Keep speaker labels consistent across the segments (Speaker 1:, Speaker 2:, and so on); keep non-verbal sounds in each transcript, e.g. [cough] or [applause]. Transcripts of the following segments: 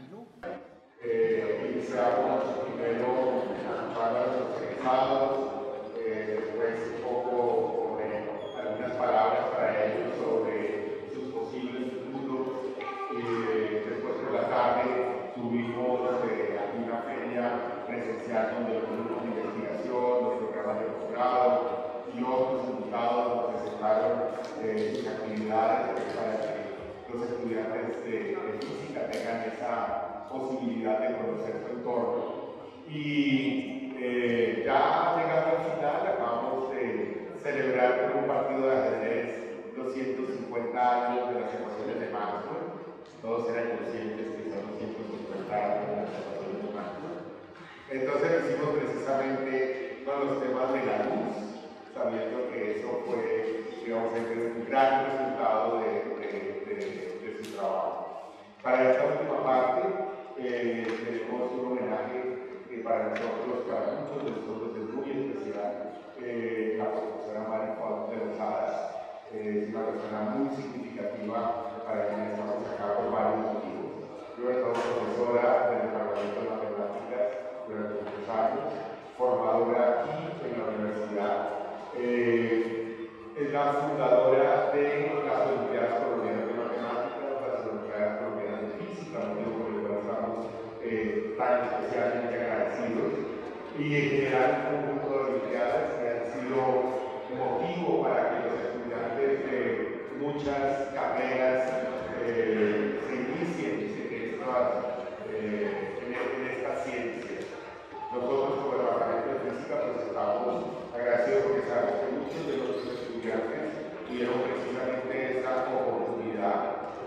Speaker 1: Camilo.
Speaker 2: Eh, iniciamos primero para los egresados, eh, después un poco sobre algunas palabras para ellos sobre sus posibles futuros eh, después por la tarde tuvimos eh, una feria presencial donde los grupos de investigación, los programas de posgrado y otros invitados presentaron eh, sus actividades para que los estudiantes esa posibilidad de conocer su entorno. Y eh, ya llegando al final, acabamos de celebrar con un partido de ajedrez los 150 años de las ecuaciones de Maxwell. Todos eran conscientes que son los 150 años de las ecuaciones de Maxwell. Entonces lo hicimos precisamente con los temas de la luz, sabiendo que eso fue, digamos, un gran resultado de su trabajo. Para esta última parte, eh, tenemos un homenaje que para nosotros, para muchos de nosotros es muy especial. Eh, la profesora Mari de Rosadas eh, es una persona muy significativa para quienes estamos acá por varios motivos. Primero, profesora del Departamento de Matemáticas durante muchos años, formadora aquí en la universidad. Eh, es la fundadora de las Olimpiadas tan especialmente agradecidos. Y en general, un conjunto de Olimpiadas que han sido motivo para que los estudiantes de muchas carreras eh, se inicien en estas, eh, en, en estas ciencias. Nosotros como Departamento de Física pues estamos agradecidos porque sabemos que muchos de nuestros estudiantes tuvieron precisamente esa oportunidad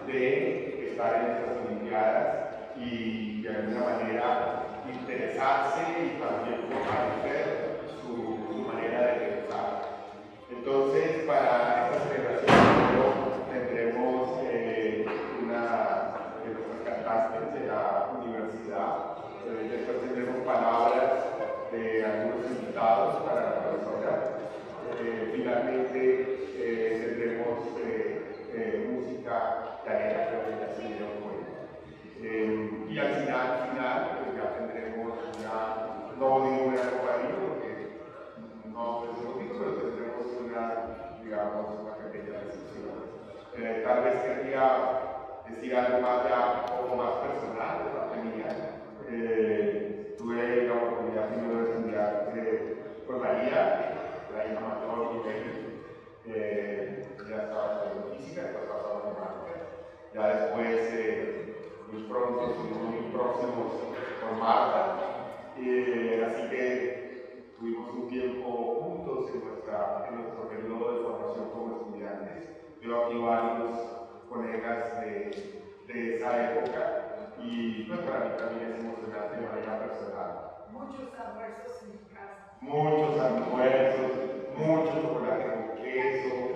Speaker 2: de estar en estas Olimpiadas y de alguna manera interesarse y también fortalecer su, su manera de pensar. Entonces, para esta celebración tendremos eh, una de nuestras cantantes de la universidad. Eh, después tendremos palabras de algunos invitados para la profesora. Eh, finalmente eh, tendremos música llanera, creo que ya se dieron cuenta. y al final, final, pues ya tendremos una, no digo una compañía porque no es motivo, pero tendremos una, digamos, una pequeña recepción. Eh, tal vez quería decir algo más ya, un poco más personal de parte mía. Eh, tuve la oportunidad primero de estudiar eh, con María, la hija mayor y eh, ya estaba estudiando física, después pasó a matemáticas. Ya después, eh, muy pronto, estuvimos muy próximos con Marta. Eh, así que tuvimos un tiempo juntos en, nuestra, en nuestro periodo de formación como estudiantes. Veo aquí varios colegas de, de esa época y pues para mí también es emocionante de manera personal.
Speaker 3: Muchos almuerzos en mi casa.
Speaker 2: Muchos almuerzos, mucho chocolate con queso,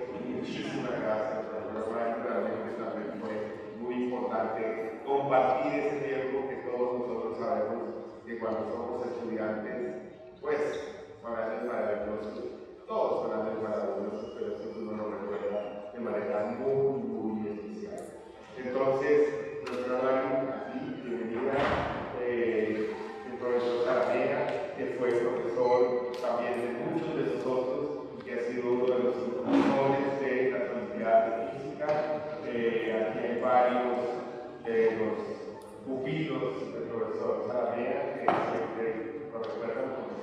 Speaker 2: muchísimas gracias, profesor realmente también fue muy importante compartir ese tiempo que todos nosotros sabemos que cuando somos estudiantes, pues son años maravillosos, todos son años maravillosos, pero siempre uno lo recuerda de manera muy, muy especial. Entonces, nuestra Mari, aquí, bienvenida, eh, el profesor Saramea, que fue profesor también de muchos de nosotros y que ha sido uno de los impulsores de las Olimpiadas de Física. Eh, aquí hay varios de los profesor que siempre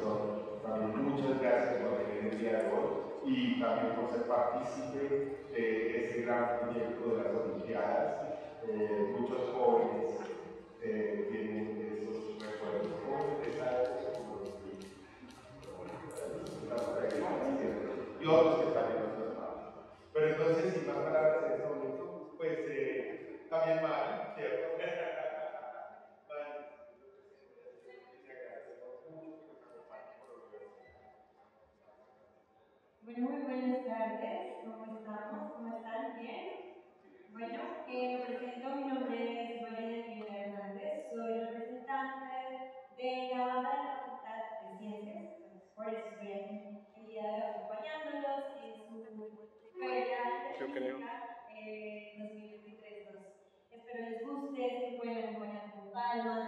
Speaker 2: son también muchas gracias por venir el día de hoy y también por ser partícipe de ese gran proyecto de las Olimpiadas. Eh, muchos jóvenes eh, tienen esos recuerdos esa época, como y otros que están en otras partes. Pero entonces, sin más palabras en este momento, pues eh, también mal, ¿cierto? [laughs]
Speaker 4: Bueno, muy buenas tardes. ¿Cómo estamos? ¿Cómo están? ¿Bien? Bueno, eh, me presento. Mi nombre es Valeria Miguel Hernández. Soy representante de la Facultad de Ciencias. Por eso estoy aquí el día de acompañándolos en su feria de
Speaker 2: Yo creo.
Speaker 4: eh, 2023. Espero les guste, que puedan acompañar con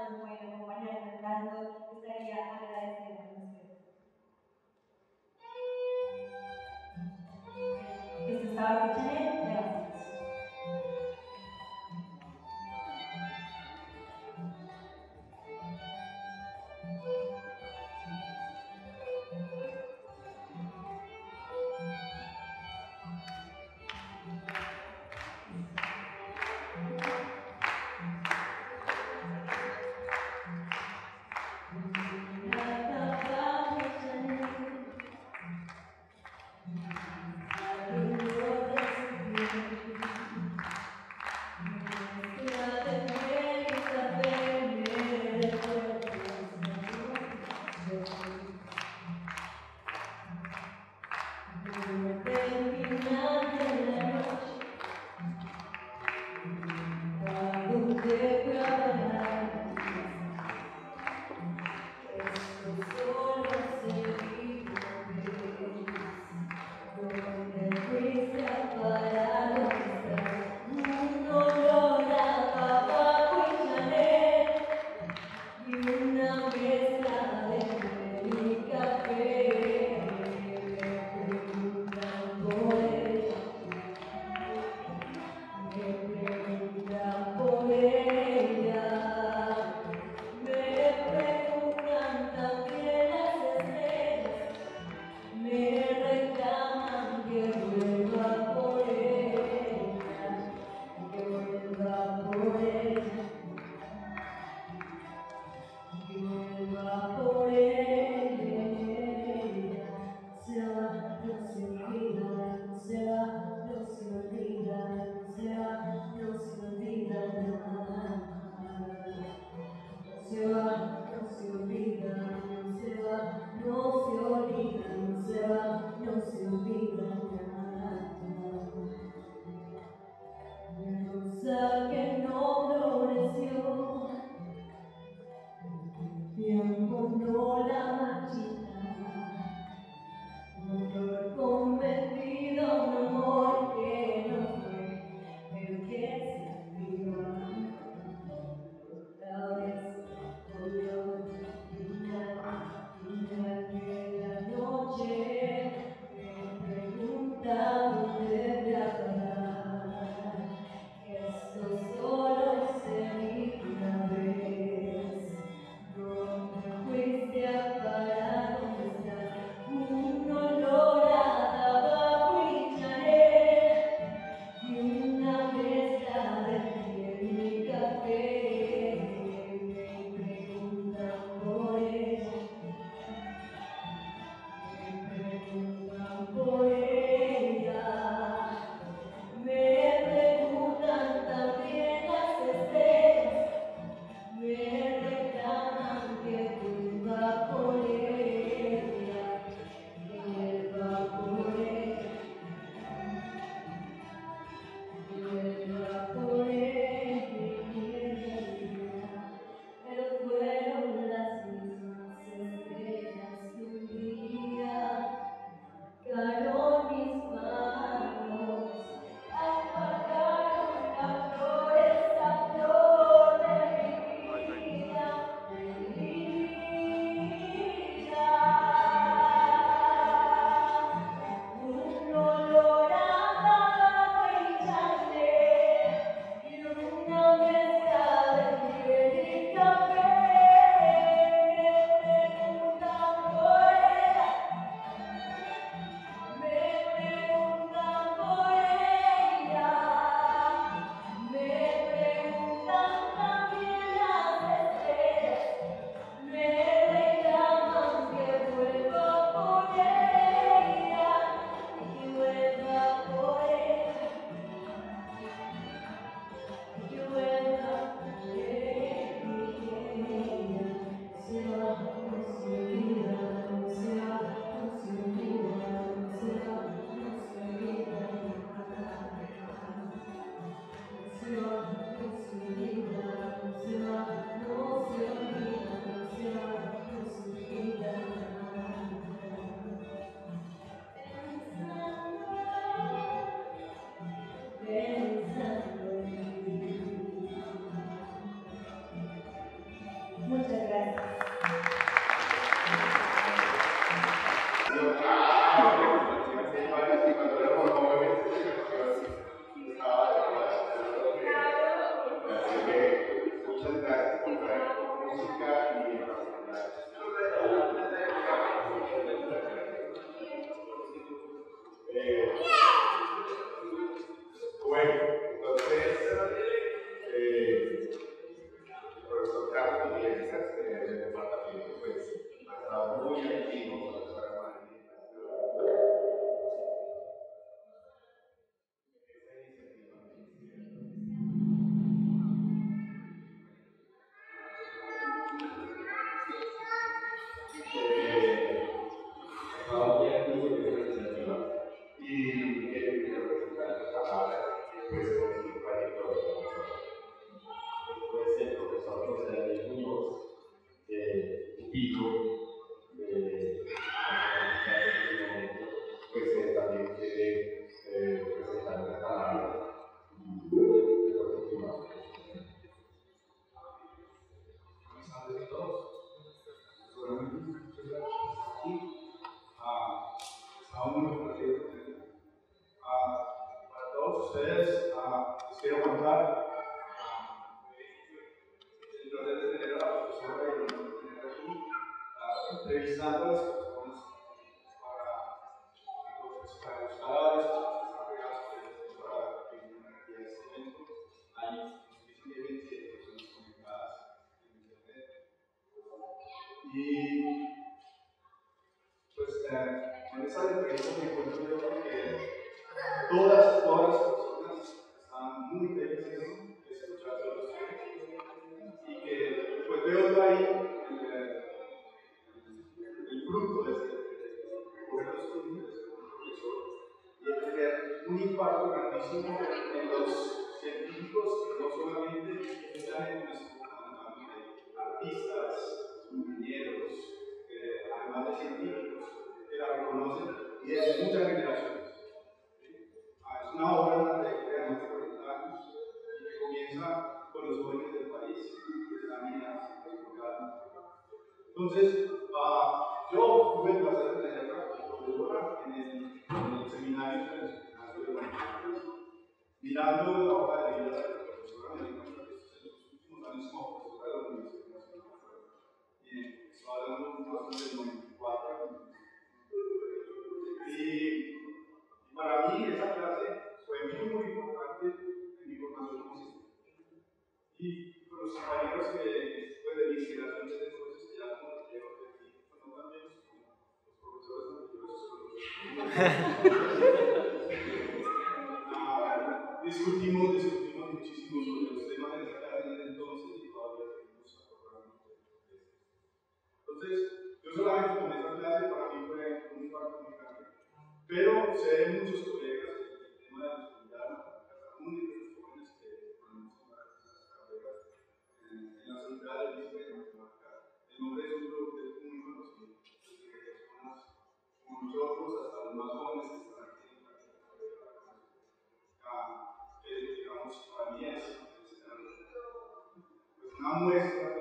Speaker 1: pues una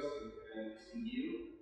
Speaker 1: tiene un lugar eh, distinguido,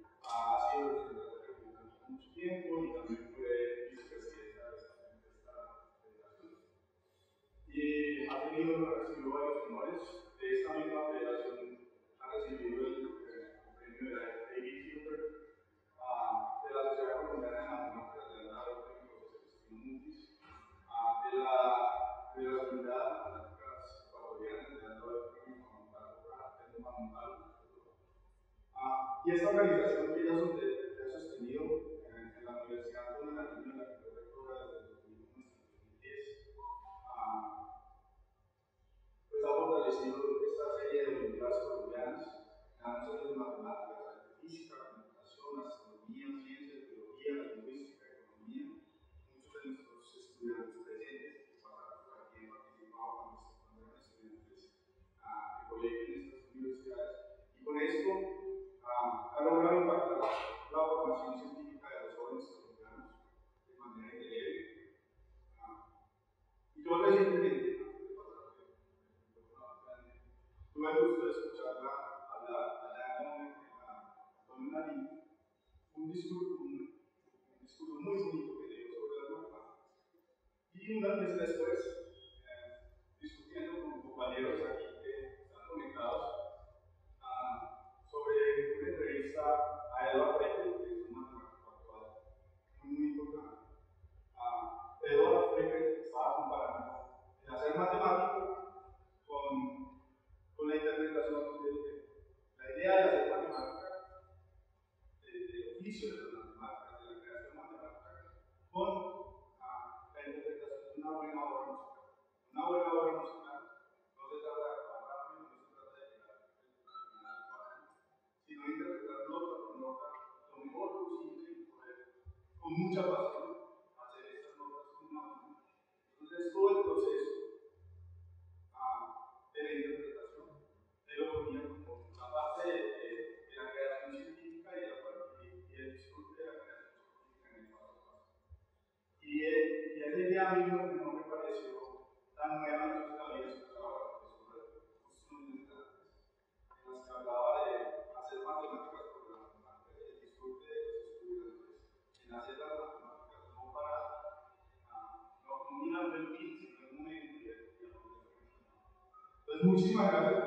Speaker 1: Mutima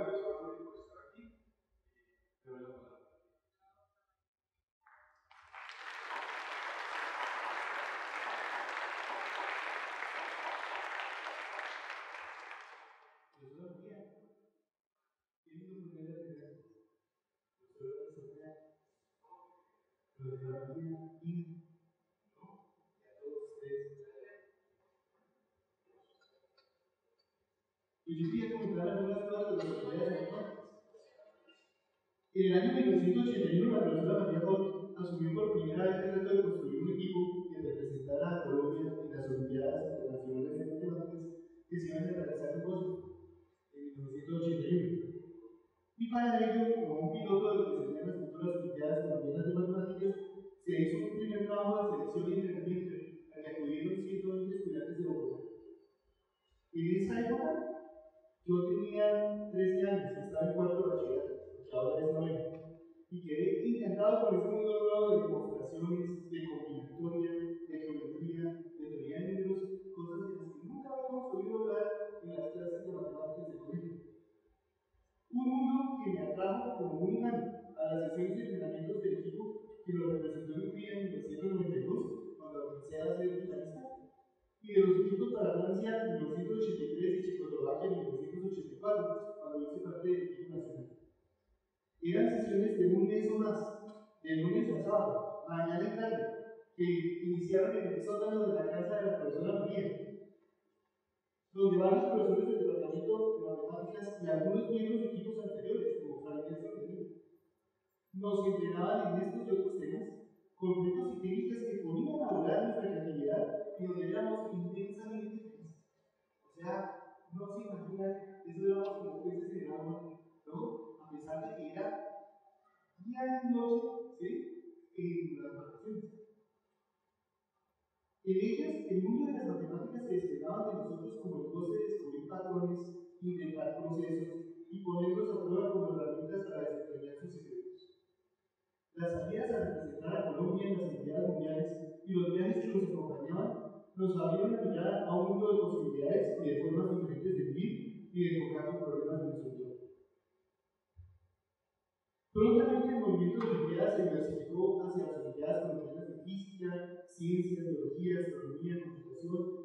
Speaker 1: Filipinas tuvo que hablar
Speaker 5: algunas cosas de las autoridades católicas. En el año 1981, la profesora María Holt asumió por primera vez el reto de construir un equipo que representara a Colombia en las Olimpiadas Internacionales de Matemáticas que se iban a realizar en Boston en 1981. Y para ello física, ciencia, biología, astronomía, computación,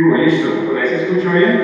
Speaker 1: ¿Qué
Speaker 6: hubo? Listo. Por ahí se bien.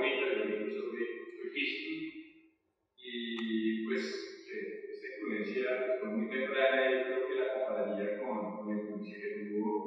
Speaker 6: huella de, sobre, sobre y pues este, esta influencia fue muy temprana y creo la compararía con, con la influencia que tuvo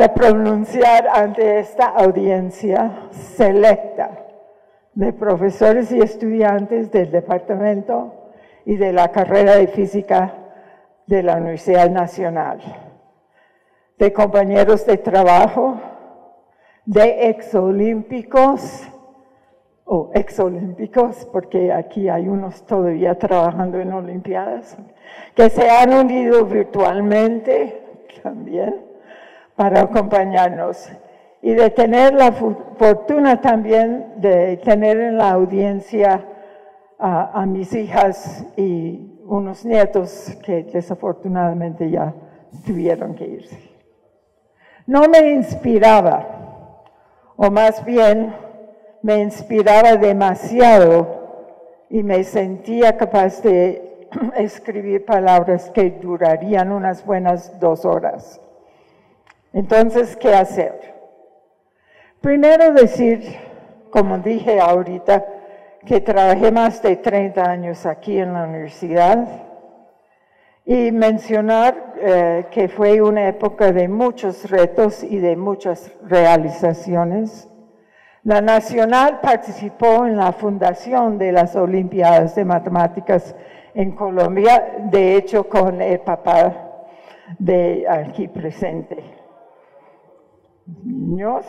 Speaker 6: para
Speaker 7: pronunciar ante esta audiencia selecta de profesores y estudiantes del departamento y de la carrera de física de la Universidad Nacional, de compañeros de trabajo, de exolímpicos, o exolímpicos, porque aquí hay unos todavía trabajando en Olimpiadas, que se han unido virtualmente también para acompañarnos y de tener la fortuna también de tener en la audiencia a, mis hijas y unos nietos que desafortunadamente ya tuvieron que irse. No me inspiraba, o más bien me inspiraba demasiado y me sentía capaz de [clears throat] escribir palabras que durarían unas buenas dos horas. Entonces, ¿qué hacer? Primero decir, como dije ahorita, que trabajé más de 30 años aquí en la universidad y mencionar eh, que fue una época de muchos retos y de muchas realizaciones. La Nacional participó en la fundación de las Olimpiadas de Matemáticas en Colombia, de hecho con el papá de aquí presente. Niños.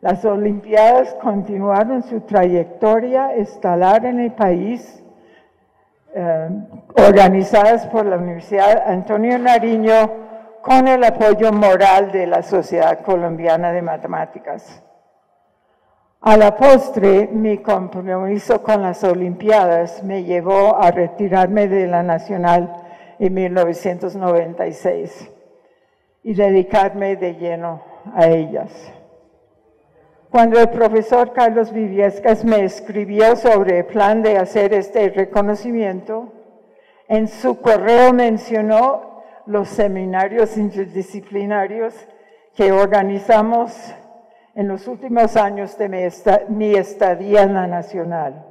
Speaker 7: Las Olimpiadas continuaron su trayectoria estelar en el país, eh, organizadas por la Universidad Antonio Nariño con el apoyo moral de la Sociedad Colombiana de Matemáticas. A la postre, mi compromiso con las Olimpiadas me llevó a retirarme de la Nacional en 1996 y dedicarme de lleno a ellas. Cuando el profesor Carlos Viviescas me escribió sobre el plan de hacer este reconocimiento, en su correo mencionó los seminarios interdisciplinarios que organizamos en los últimos años de mi estadía en la Nacional.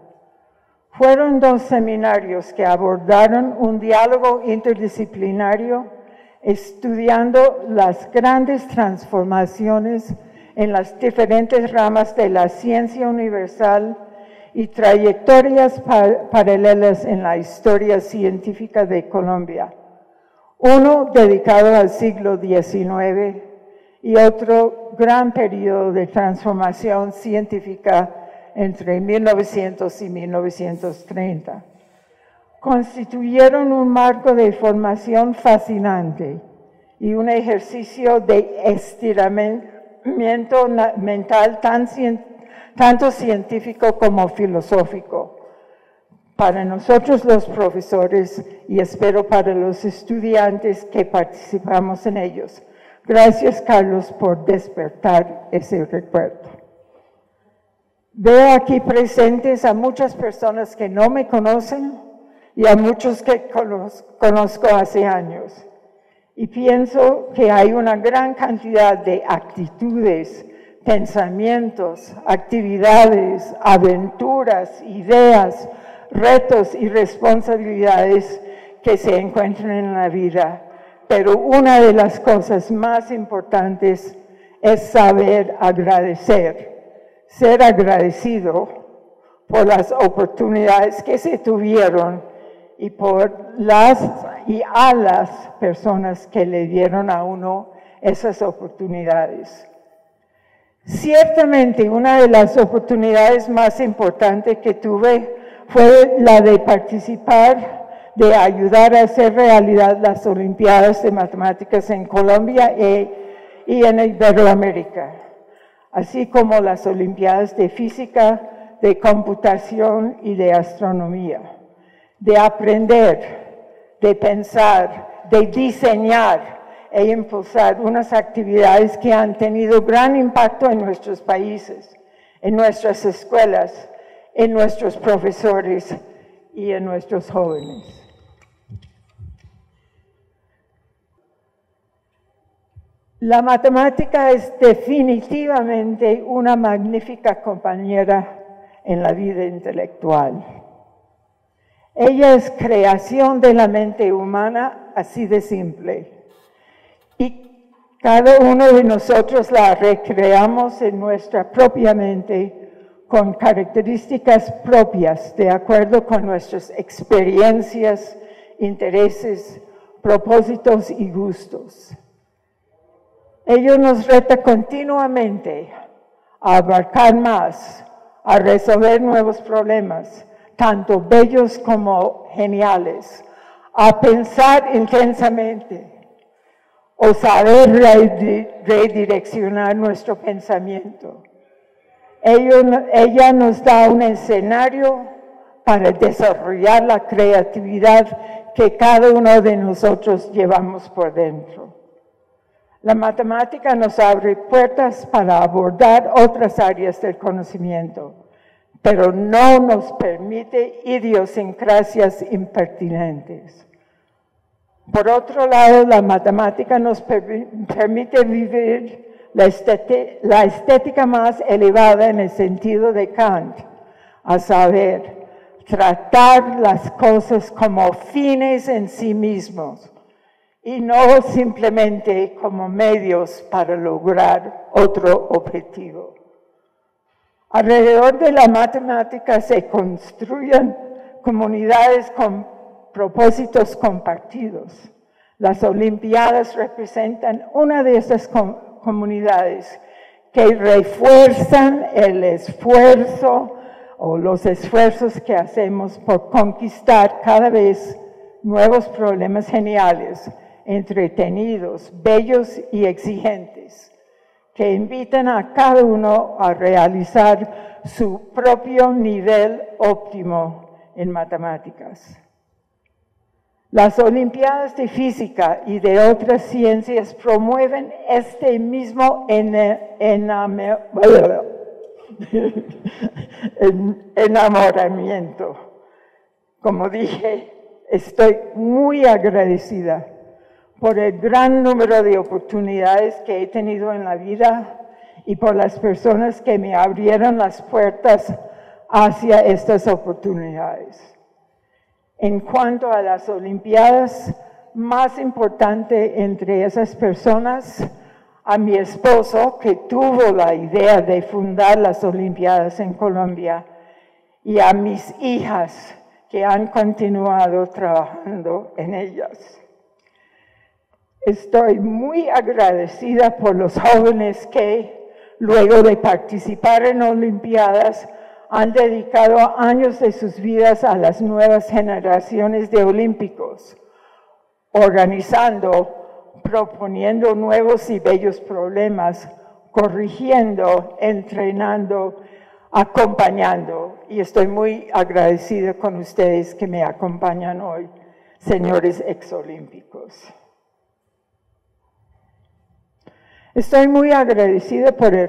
Speaker 7: Fueron dos seminarios que abordaron un diálogo interdisciplinario estudiando las grandes transformaciones en las diferentes ramas de la ciencia universal y trayectorias paralelas en la historia científica de Colombia. Uno dedicado al siglo XIX y otro gran periodo de transformación científica entre 1900 y 1930. Constituyeron un marco de formación fascinante y un ejercicio de estiramiento mental tan, tanto científico como filosófico. Para nosotros los profesores y espero para los estudiantes que participamos en ellos. Gracias Carlos por despertar ese recuerdo. Veo aquí presentes a muchas personas que no me conocen y a muchos que conozco hace años. Y pienso que hay una gran cantidad de actitudes, pensamientos, actividades, aventuras, ideas, retos y responsabilidades que se encuentran en la vida. Pero una de las cosas más importantes es saber agradecer, ser agradecido por las oportunidades que se tuvieron y por las y a las personas que le dieron a uno esas oportunidades. Ciertamente una de las oportunidades más importantes que tuve fue la de participar, de ayudar a hacer realidad las Olimpiadas de Matemáticas en Colombia e, y en Iberoamérica, así como las Olimpiadas de Física, de Computación y de Astronomía de aprender, de pensar, de diseñar e impulsar unas actividades que han tenido gran impacto en nuestros países, en nuestras escuelas, en nuestros profesores y en nuestros jóvenes. La matemática es definitivamente una magnífica compañera en la vida intelectual. Ella es creación de la mente humana, así de simple. Y cada uno de nosotros la recreamos en nuestra propia mente con características propias, de acuerdo con nuestras experiencias, intereses, propósitos y gustos. Ello nos reta continuamente a abarcar más, a resolver nuevos problemas, tanto bellos como geniales, a pensar intensamente o saber redireccionar nuestro pensamiento. ella nos da un escenario para desarrollar la creatividad que cada uno de nosotros llevamos por dentro. La matemática nos abre puertas para abordar otras áreas del conocimiento pero no nos permite idiosincrasias impertinentes. Por otro lado, la matemática nos permite vivir la, la estética más elevada en el sentido de Kant, a saber, tratar las cosas como fines en sí mismos y no simplemente como medios para lograr otro objetivo. Alrededor de la matemática se construyen comunidades con propósitos compartidos. Las Olimpiadas representan una de esas comunidades que refuerzan el esfuerzo o los esfuerzos que hacemos por conquistar cada vez nuevos problemas geniales, entretenidos, bellos y exigentes, que invitan a cada uno a realizar su propio nivel óptimo en matemáticas. Las Olimpiadas de Física y de otras ciencias promueven este mismo [laughs] enamoramiento. Como dije, estoy muy agradecida por el gran número de oportunidades que he tenido en la vida y por las personas que me abrieron las puertas hacia estas oportunidades. En cuanto a las Olimpiadas, más importante entre esas personas, a mi esposo que tuvo la idea de fundar las Olimpiadas en Colombia y a mis hijas que han continuado trabajando en ellas. Estoy muy agradecida por los jóvenes que, luego de participar en Olimpiadas, han dedicado años de sus vidas a las nuevas generaciones de olímpicos, organizando, proponiendo nuevos y bellos problemas, corrigiendo, entrenando, acompañando. Y estoy muy agradecida con ustedes que me acompañan hoy, señores exolímpicos. Estoy muy agradecida por el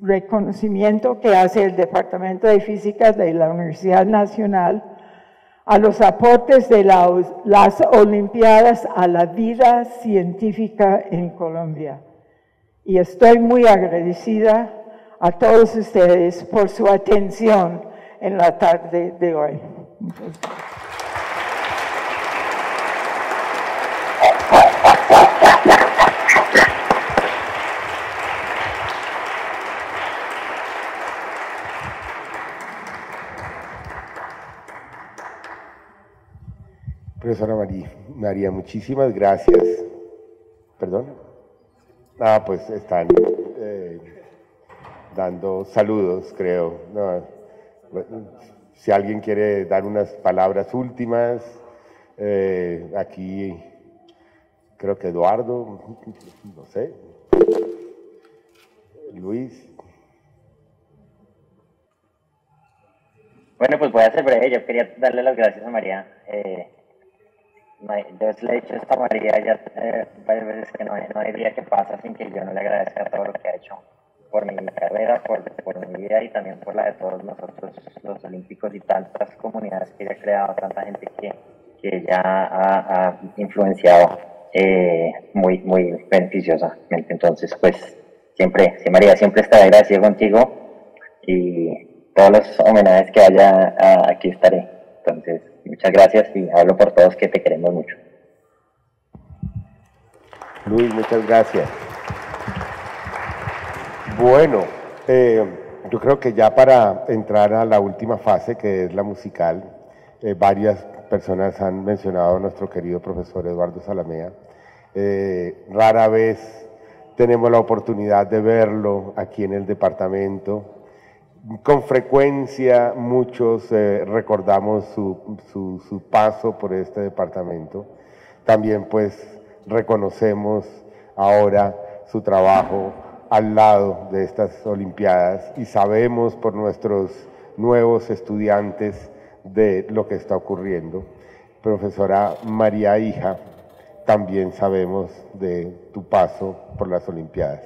Speaker 7: reconocimiento que hace el Departamento de Física de la Universidad Nacional a los aportes de las Olimpiadas a la vida científica en Colombia. Y estoy muy agradecida a todos ustedes por su atención en la tarde de hoy.
Speaker 2: Profesora María, María, muchísimas gracias. ¿Perdón? Ah, pues están eh, dando saludos, creo. si alguien quiere dar unas palabras últimas, eh, aquí creo que Eduardo, no sé, Luis.
Speaker 8: Bueno, pues voy a ser breve. Yo quería darle las gracias a María. Eh, no hay, yo le he dicho esto a María ya eh, varias veces que no hay, no hay, día que pasa sin que yo no le agradezca todo lo que ha hecho por mi carrera, por, por mi vida y también por la de todos nosotros, los olímpicos y tantas comunidades que ella ha creado, tanta gente que, que ella ha, ha influenciado eh, muy, muy beneficiosamente. Entonces, pues siempre, sí, María, siempre estaré agradecido contigo y todos los homenajes que haya, aquí estaré. Entonces, Muchas gracias y hablo por todos que te queremos mucho.
Speaker 2: Luis, muchas gracias. Bueno, eh, yo creo que ya para entrar a la última fase, que es la musical, eh, varias personas han mencionado a nuestro querido profesor Eduardo Salamea. Eh, rara vez tenemos la oportunidad de verlo aquí en el departamento con frecuencia muchos eh, recordamos su, su, paso por este departamento. También pues reconocemos ahora su trabajo al lado de estas Olimpiadas y sabemos por nuestros nuevos estudiantes de lo que está ocurriendo. Profesora María Hija, también sabemos de tu paso por las Olimpiadas.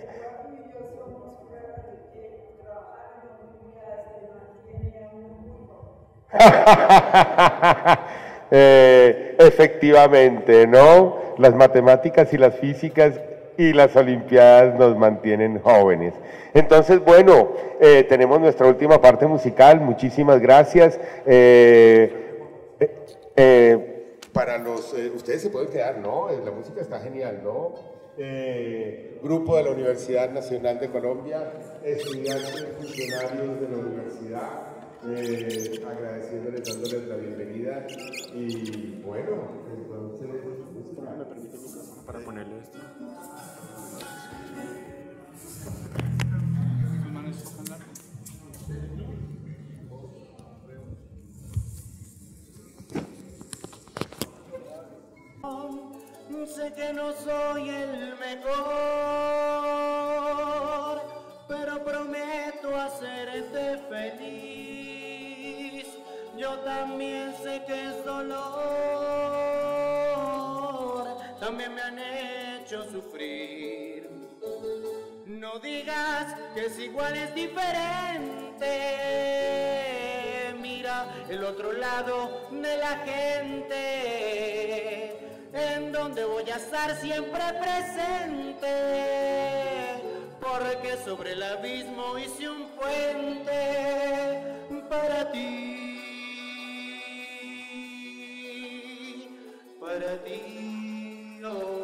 Speaker 2: [laughs] Eh, efectivamente, ¿no? Las matemáticas y las físicas y las Olimpiadas nos mantienen jóvenes. Entonces, bueno, eh, tenemos nuestra última parte musical. Muchísimas gracias. Eh, para los, ustedes se pueden quedar, ¿no? La música está genial, ¿no? grupo de la Universidad Nacional de Colombia, estudiantes, funcionarios de la universidad, agradeciéndoles, dándoles la bienvenida y bueno, entonces, me permite micrófono para ponerle esto.
Speaker 9: Sé que no soy el mejor, pero prometo hacerte feliz. Yo también sé que es dolor, también me han hecho sufrir. No digas que es igual, es diferente. Mira el otro lado de la gente en donde voy a estar siempre presente, porque sobre el abismo hice un puente para ti, para ti, oh,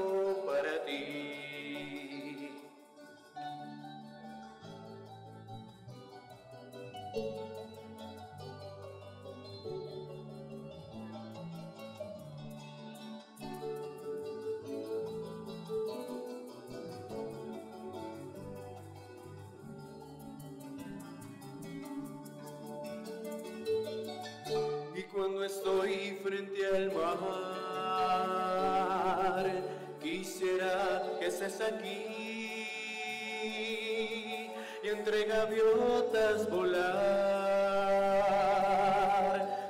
Speaker 9: entre gaviotas volar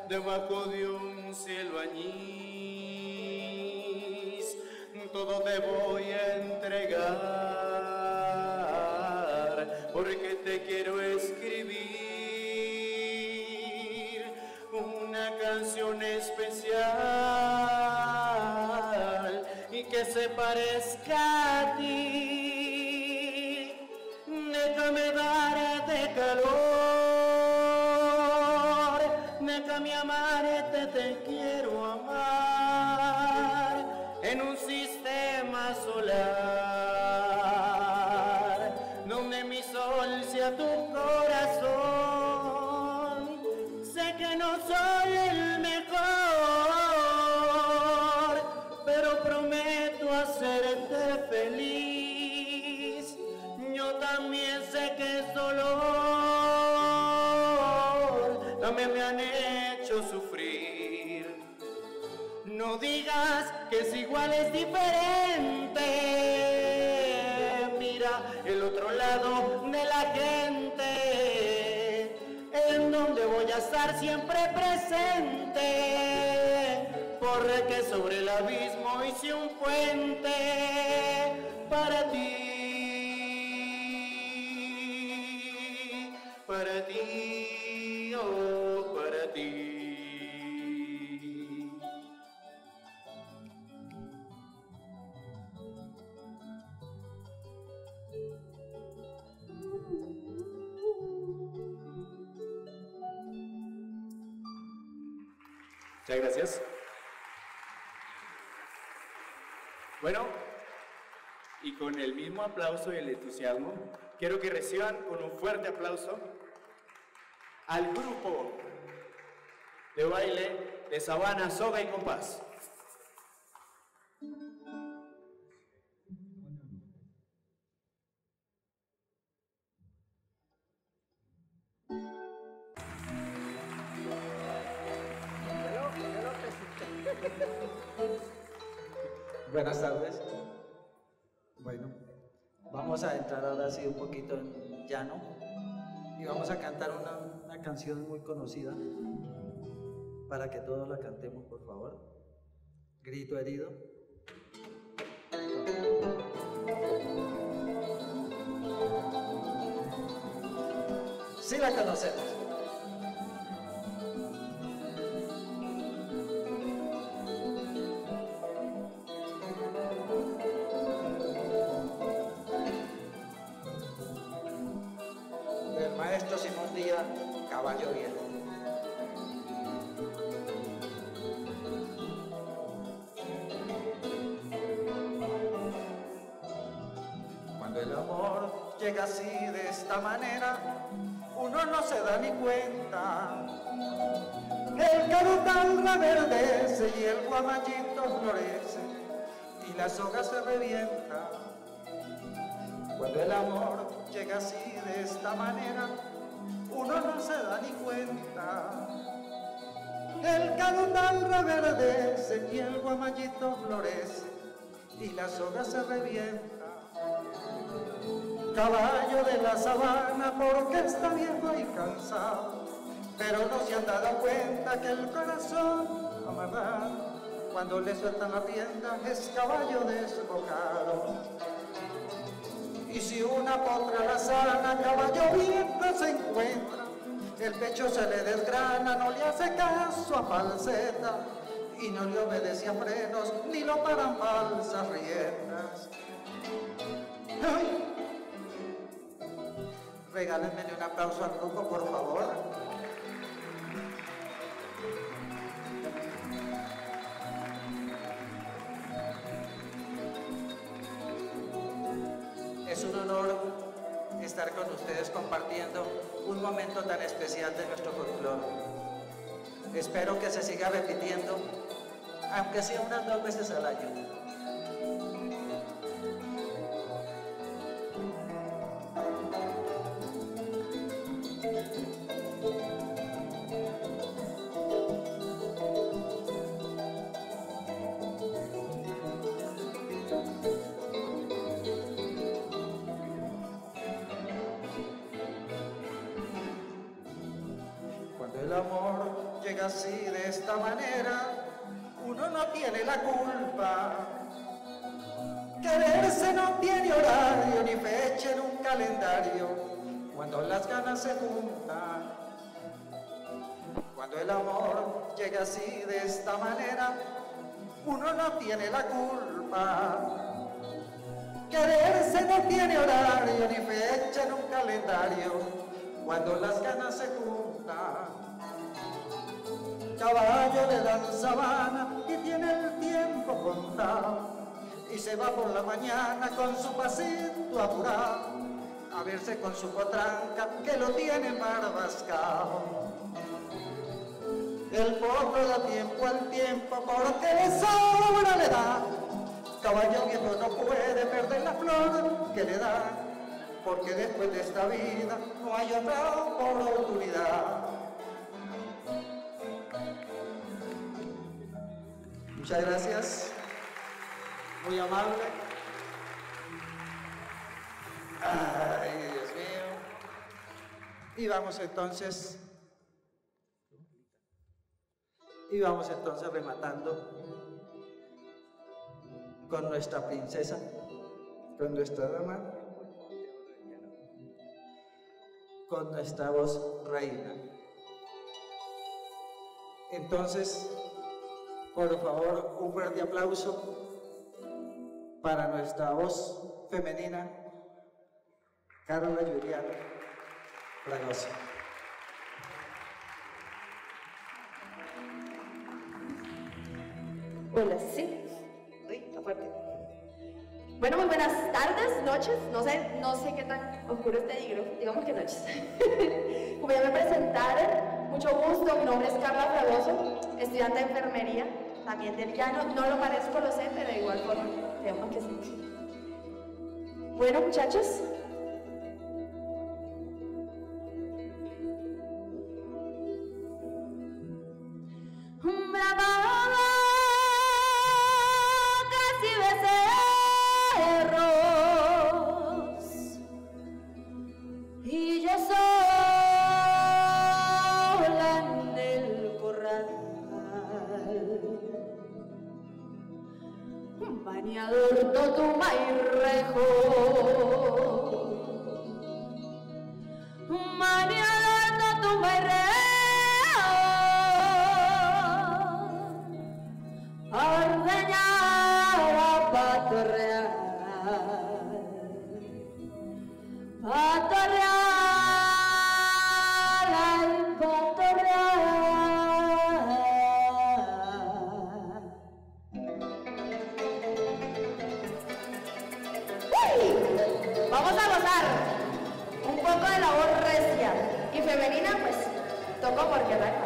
Speaker 9: debajo de un cielo añís. Todo te voy a entregar porque te quiero escribir canción especial y que se parezca a ti. Calor, déjame amarte, te quiero amar. En un sistema solar me han hecho sufrir. No digas que es igual, es diferente. Mira el otro lado de la gente, en donde voy a estar siempre presente que sobre el abismo hice un puente para ti, Muchas gracias. Bueno, y con el mismo aplauso y el entusiasmo, quiero que reciban con un fuerte aplauso al grupo de baile de Sabana, Soga y Compás.
Speaker 10: Buenas tardes. Bueno, vamos a entrar ahora sí un poquito en llano y vamos a cantar una, una canción muy conocida para que todos la cantemos, por favor. Grito herido. Sí la conocemos.
Speaker 11: Llega así de esta manera, uno no se da ni cuenta. El carutal reverdece y el guamallito florece y la soga se revienta. Cuando el amor llega así de esta manera, uno no se da ni cuenta. El carutal reverdece y el guamallito florece y la soga se revienta. Caballo de la sabana porque está viejo y cansado, pero no se han dado cuenta que el corazón amarrado, cuando le sueltan la rienda, es caballo desbocado. Y si una potra la sana, caballo viejo se encuentra, el pecho se le desgrana, no le hace caso a falseta, y no le obedece a frenos, ni lo paran falsas riendas. Regálenme un aplauso al grupo, por favor. Es un honor estar con ustedes compartiendo un momento tan especial de nuestro folclore. Espero que se siga repitiendo, aunque sea unas dos veces al año. Calendario, cuando las ganas se juntan. Cuando el amor llega así de esta manera, uno no tiene la culpa. Quererse no tiene horario ni fecha en un calendario, cuando las ganas se juntan. Caballo le dan sabana y tiene el tiempo contado, y se va por la mañana con su pasito apurado, a verse con su potranca que lo tiene barbascado. El potro da tiempo al tiempo porque le sobra le da. Caballo viejo no puede perder la flor que le da, porque después de esta vida no hay otra oportunidad. Muchas gracias, muy amable. Ay, Dios mío. Y vamos entonces Y vamos entonces rematando con nuestra princesa, con nuestra dama, con nuestra voz reina. Entonces, por favor, un fuerte aplauso para nuestra voz femenina, Carola Juliana Fragoso.
Speaker 12: Hola, sí. Uy, está fuerte. Bueno, muy buenas tardes, noches. No sé, no sé qué tan oscuro este libro. Digamos que noches. [laughs] Como ya me presentaron, mucho gusto. Mi nombre es Carla Fragoso, estudiante de enfermería, también del llano. No lo parezco, lo sé, pero de igual forma, digamos que sí. Bueno, muchachos. Vamos a gozar un poco de la voz y femenina, pues toco porque, ¿verdad?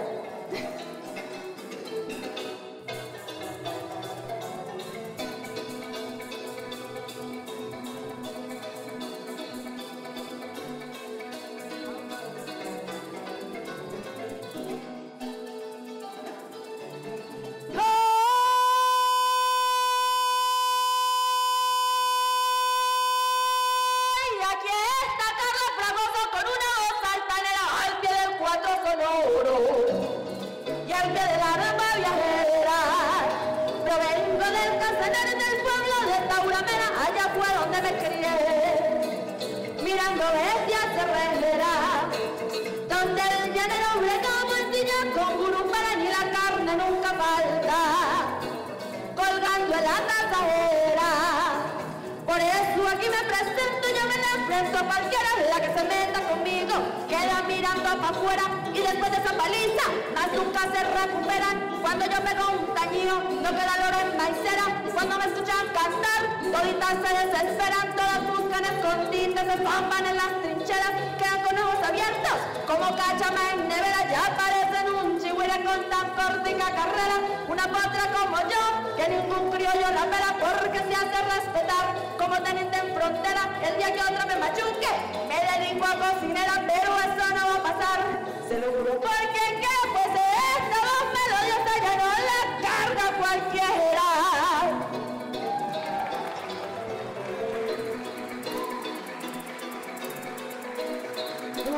Speaker 12: que otra me machuque. Me dedico a cocinera, pero eso no va a pasar. Se lo juro porque que pues esta voz melodiosa ya no la carga cualquiera.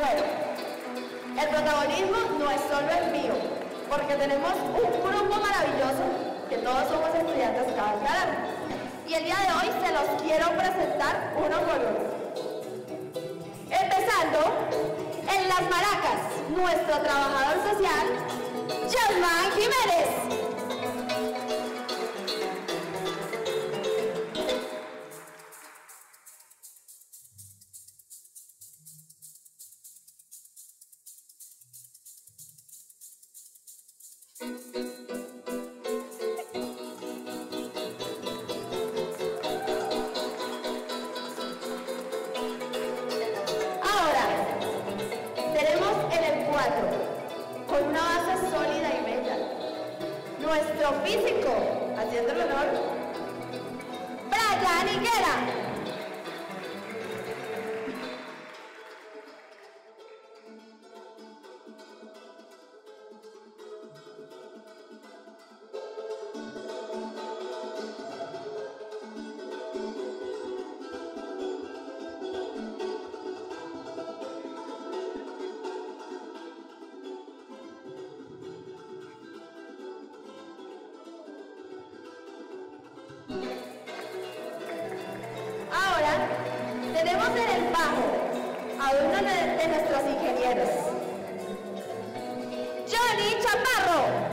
Speaker 12: Bueno, el protagonismo no es solo el mío, porque tenemos un grupo maravilloso que todos somos estudiantes cada y el día de hoy se los quiero presentar uno por uno. Empezando en las maracas, nuestro trabajador social, Yasmán Jiménez. bajo a de nuestros ingenieros. Johnny Chaparro.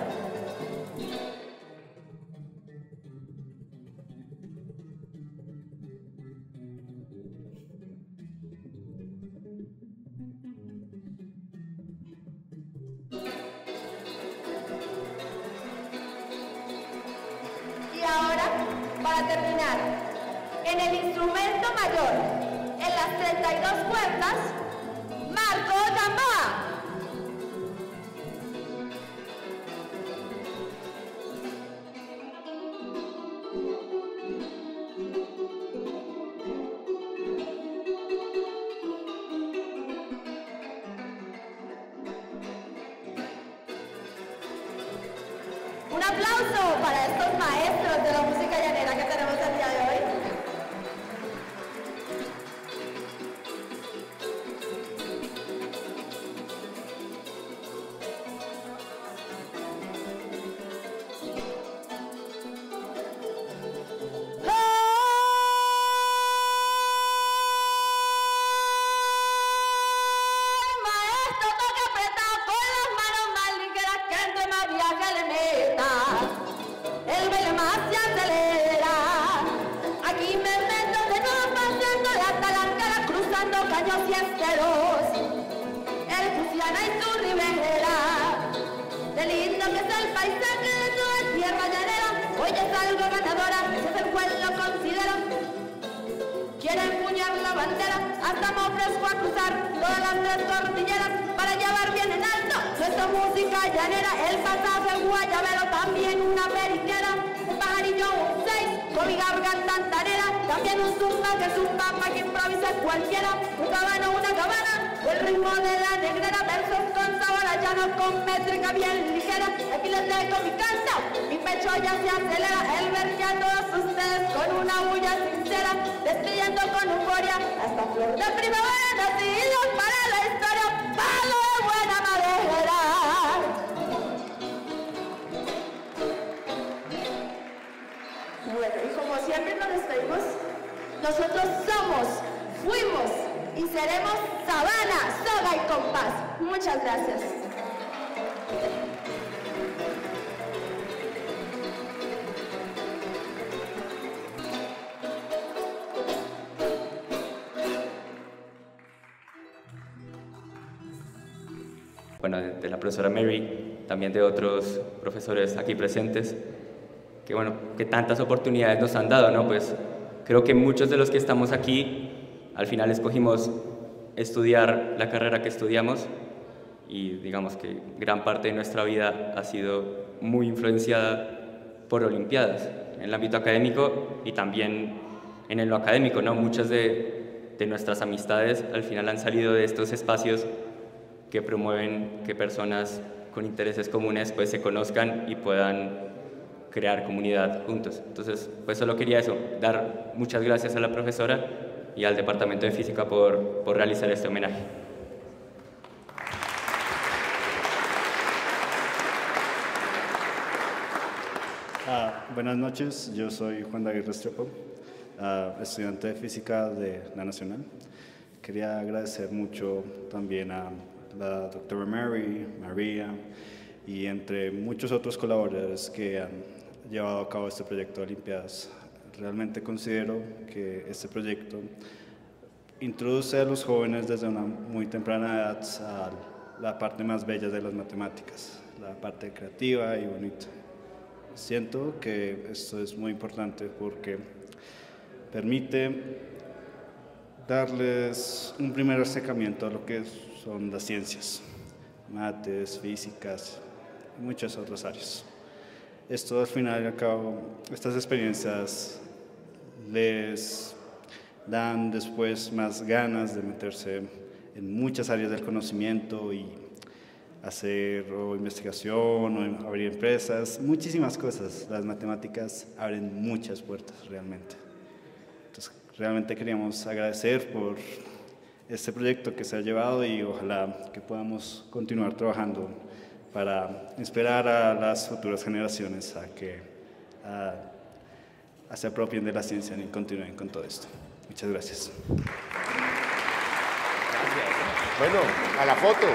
Speaker 12: hasta me ofrezco a cruzar todas las tres tortilleras para llevar bien en alto nuestra música llanera, el pasazo, el guayabero, también una periquera, un pajarillo, un seis, con mi garganta antanera, también un zumba que es un papa que improvisa cualquiera, un cabano, una cabana, el ritmo de la negrera, versos con sabor a llano, con métrica bien ligera, aquí les dejo mi canto, mi pecho ya se acelera, el ver que a todos ustedes con una bulla sincera, destruyendo con euforia, esta flor de primavera nacido para la historia, palo de buena madera. Bueno, y como siempre nos despedimos, nosotros somos, fuimos y seremos Sabana, Soga y Compás. Muchas gracias.
Speaker 13: bueno, de, la profesora Mary, también de otros profesores aquí presentes, que bueno, que tantas oportunidades nos han dado, ¿no? Pues creo que muchos de los que estamos aquí, al final escogimos estudiar la carrera que estudiamos y digamos que gran parte de nuestra vida ha sido muy influenciada por Olimpiadas, en el ámbito académico y también en el no académico, ¿no? Muchas de, de nuestras amistades al final han salido de estos espacios que promueven que personas con intereses comunes pues se conozcan y puedan crear comunidad juntos. Entonces, pues solo quería eso, dar muchas gracias a la profesora y al Departamento de Física por, por realizar este homenaje.
Speaker 14: Ah, buenas noches, yo soy Juan David Restrepo, ah, estudiante de física de la Nacional. Quería agradecer mucho también a la doctora Mary, María y entre muchos otros colaboradores que han llevado a cabo este proyecto de Olimpiadas. Realmente considero que este proyecto introduce a los jóvenes desde una muy temprana edad a la parte más bella de las matemáticas, la parte creativa y bonita. Siento que esto es muy importante porque permite darles un primer acercamiento a lo que son las ciencias, mates, físicas y muchas otras áreas. Esto al final y al cabo, estas experiencias les dan después más ganas de meterse en muchas áreas del conocimiento y hacer o investigación o abrir empresas, muchísimas cosas. Las matemáticas abren muchas puertas realmente. Entonces, realmente queríamos agradecer por este proyecto que se ha llevado y ojalá que podamos continuar trabajando para inspirar a las futuras generaciones a que a, a se apropien de la ciencia y continúen con todo esto. Muchas gracias.
Speaker 2: Bueno, a la foto.